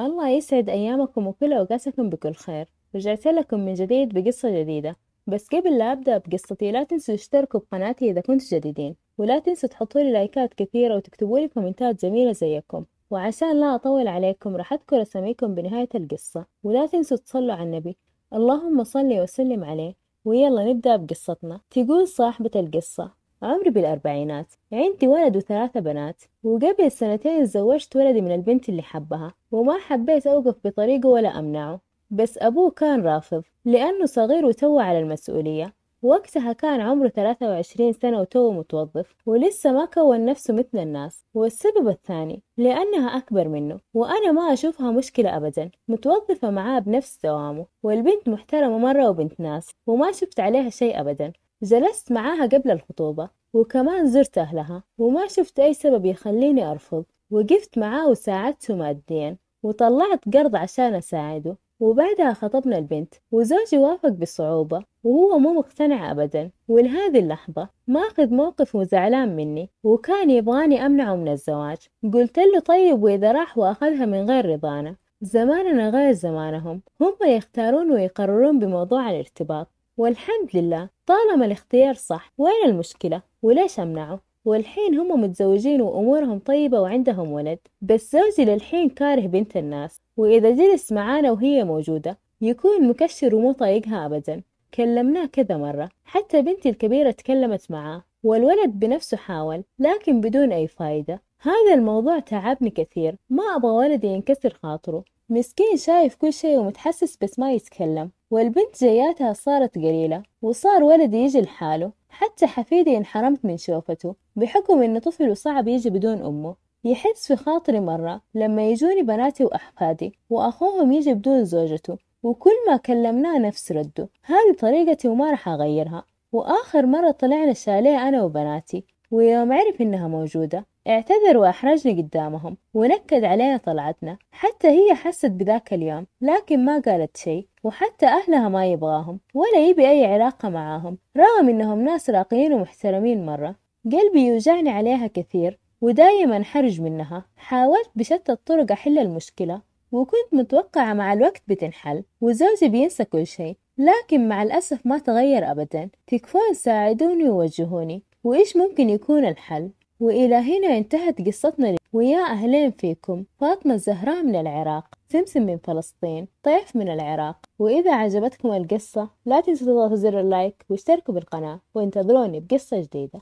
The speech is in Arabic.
الله يسعد أيامكم وكل أوقاتكم بكل خير. رجعت لكم من جديد بقصة جديدة. بس قبل لا أبدأ بقصتي لا تنسوا تشتركوا بقناتي إذا كنتوا جديدين. ولا تنسوا تحطوا لي لايكات كثيرة وتكتبوا لي كومنتات جميلة زيكم. وعشان لا أطول عليكم راح أذكر أساميكم بنهاية القصة. ولا تنسوا تصلوا على النبي. اللهم صل وسلم عليه. ويلا نبدأ بقصتنا. تقول صاحبة القصة عمري بالأربعينات. عندي ولد وثلاثة بنات وقبل سنتين تزوجت ولدي من البنت اللي حبها وما حبيت أوقف بطريقه ولا أمنعه. بس أبوه كان رافض لأنه صغير وتوه على المسؤولية. وقتها كان عمره 23 سنة وتوه متوظف ولسه ما كون نفسه مثل الناس. والسبب الثاني لأنها أكبر منه وأنا ما أشوفها مشكلة أبدا. متوظفة معاه بنفس دوامه والبنت محترمة مرة وبنت ناس وما شفت عليها شيء أبدا. جلست معاها قبل الخطوبة وكمان زرت أهلها وما شفت أي سبب يخليني أرفض. وقفت معاه وساعدته ماديا وطلعت قرض عشان أساعده. وبعدها خطبنا البنت وزوجي وافق بصعوبة وهو مو مقتنع أبدا. ولهذه اللحظة ماخذ موقف وزعلان مني وكان يبغاني أمنعه من الزواج. قلت له طيب وإذا راح وأخذها من غير رضانا. زماننا غير زمانهم. هم يختارون ويقررون بموضوع الارتباط. والحمد لله طالما الاختيار صح وين المشكلة؟ وليش أمنعه؟ والحين هم متزوجين وأمورهم طيبة وعندهم ولد بس زوجي للحين كاره بنت الناس وإذا جلس معانا وهي موجودة يكون مكشر ومو طايقها أبدا. كلمناه كذا مرة حتى بنتي الكبيرة تكلمت معاه والولد بنفسه حاول لكن بدون أي فايدة. هذا الموضوع تعبني كثير ما أبغى ولدي ينكسر خاطره. مسكين شايف كل شيء ومتحسس بس ما يتكلم. والبنت جياتها صارت قليلة وصار ولدي يجي لحاله. حتى حفيدي انحرمت من شوفته بحكم إنه طفل وصعب يجي بدون أمه. يحس في خاطري مرة لما يجوني بناتي وأحفادي وأخوهم يجي بدون زوجته. وكل ما كلمناه نفس رده. هذه طريقتي وما راح أغيرها. وآخر مرة طلعنا شاليه أنا وبناتي. ويوم عرف إنها موجودة اعتذر وأحرجني قدامهم ونكد علينا طلعتنا حتى هي حست بذاك اليوم لكن ما قالت شيء وحتى أهلها ما يبغاهم ولا يبي أي علاقة معاهم رغم إنهم ناس راقيين ومحترمين مرة. قلبي يوجعني عليها كثير ودايما حرج منها. حاولت بشتى الطرق أحل المشكلة وكنت متوقعة مع الوقت بتنحل وزوجي بينسى كل شيء لكن مع الأسف ما تغير أبدا. تكفون ساعدوني ووجهوني. وإيش ممكن يكون الحل؟ وإلى هنا انتهت قصتنا ويا أهلين فيكم فاطمة الزهراء من العراق سمسم من فلسطين طيف من العراق. وإذا عجبتكم القصة لا تنسوا تضغطوا زر اللايك واشتركوا بالقناة وانتظروني بقصة جديدة.